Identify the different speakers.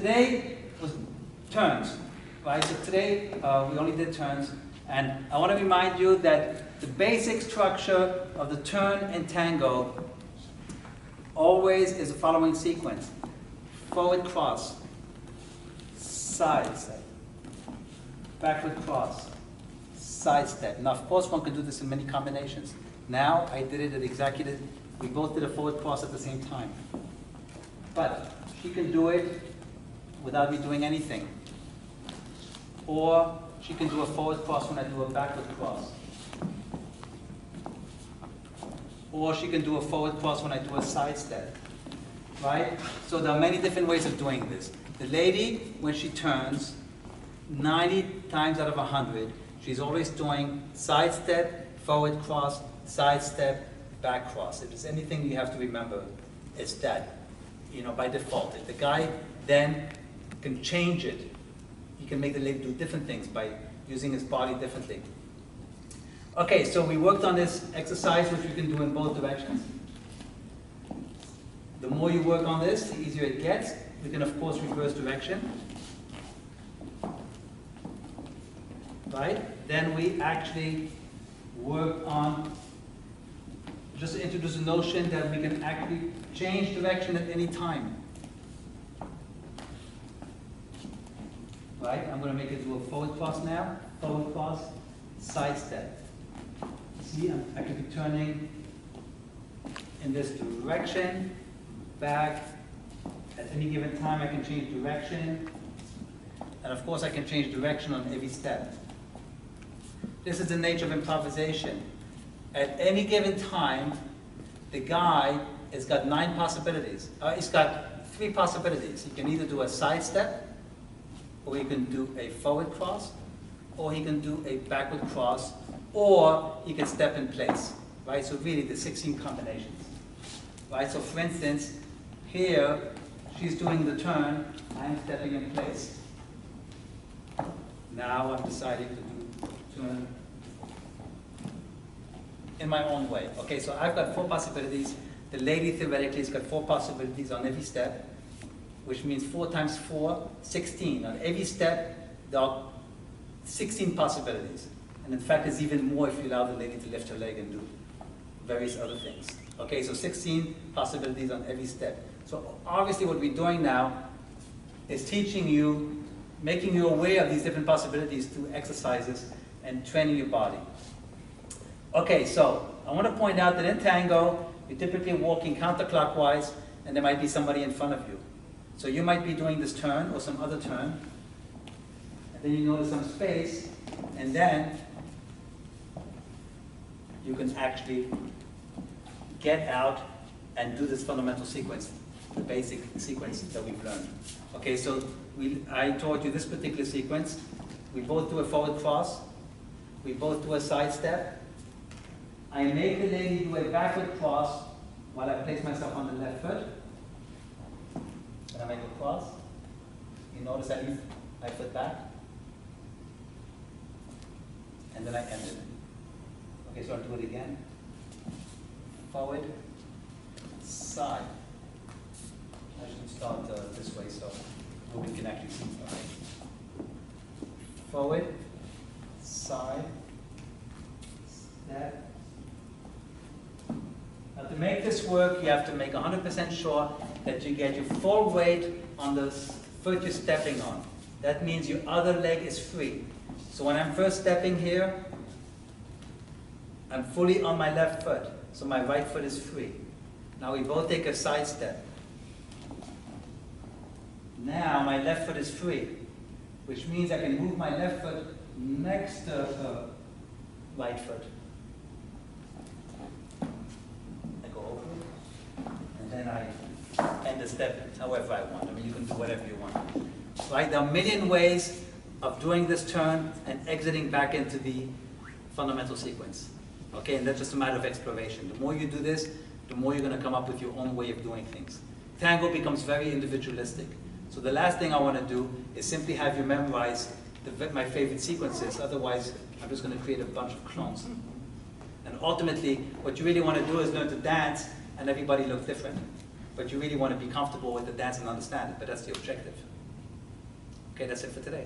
Speaker 1: today was turns, right? So today uh, we only did turns, and I want to remind you that the basic structure of the turn and tango always is the following sequence: forward cross, side step, backward cross, side step. Now, of course, one can do this in many combinations. Now, I did it at exactly we both did a forward cross at the same time. But she can do it without me doing anything. Or she can do a forward cross when I do a backward cross. Or she can do a forward cross when I do a side step. Right? So there are many different ways of doing this. The lady, when she turns, 90 times out of 100, she's always doing side step, forward cross, side step, back cross. If there's anything you have to remember, it's that, you know, by default. If the guy then can change it, he can make the lady do different things by using his body differently. Okay, so we worked on this exercise, which we can do in both directions. The more you work on this, the easier it gets. We can, of course, reverse direction. Right? Then we actually work on, just introduce a notion that we can actually change direction at any time. Right? I'm going to make it do a forward cross now. Forward cross, side step. See, I'm, I could be turning in this direction, back. At any given time, I can change direction. And of course, I can change direction on every step. This is the nature of improvisation. At any given time, the guy has got nine possibilities. Uh, he's got three possibilities. He can either do a side step, or he can do a forward cross, or he can do a backward cross, or he can step in place. Right? So really, the 16 combinations. Right? So for instance, here she's doing the turn, I'm stepping in place. Now I'm deciding to do turn in my own way. Okay, so I've got four possibilities. The lady theoretically has got four possibilities on every step, which means four times four, 16. On every step, there are 16 possibilities. And in fact, there's even more if you allow the lady to lift her leg and do various other things. Okay, so 16 possibilities on every step. So obviously what we're doing now is teaching you, making you aware of these different possibilities through exercises and training your body. Okay, so I want to point out that in tango, you're typically walking counterclockwise and there might be somebody in front of you. So you might be doing this turn or some other turn, and then you notice some space, and then you can actually get out and do this fundamental sequence, the basic sequence that we've learned. Okay, so we, I taught you this particular sequence. We both do a forward cross. We both do a side step. I make the lady do a backward cross while I place myself on the left foot. And I make a cross. You notice I leave my foot back. And then I end it. Okay, so I'll do it again. Forward, side. I should start uh, this way so we can actually see. Okay. Forward, side, step. Now to make this work, you have to make 100% sure that you get your full weight on the foot you're stepping on. That means your other leg is free. So when I'm first stepping here, I'm fully on my left foot, so my right foot is free. Now we both take a side step. Now my left foot is free, which means I can move my left foot next to the right foot. I go over, and then I the step however I want. I mean, you can do whatever you want. Right? There are a million ways of doing this turn and exiting back into the fundamental sequence. Okay, and that's just a matter of exploration. The more you do this, the more you're going to come up with your own way of doing things. Tango becomes very individualistic. So the last thing I want to do is simply have you memorize the, my favorite sequences. Otherwise, I'm just going to create a bunch of clones. And ultimately, what you really want to do is learn to dance, and everybody looks different but you really want to be comfortable with it, dance, and understand it, but that's the objective. Okay, that's it for today.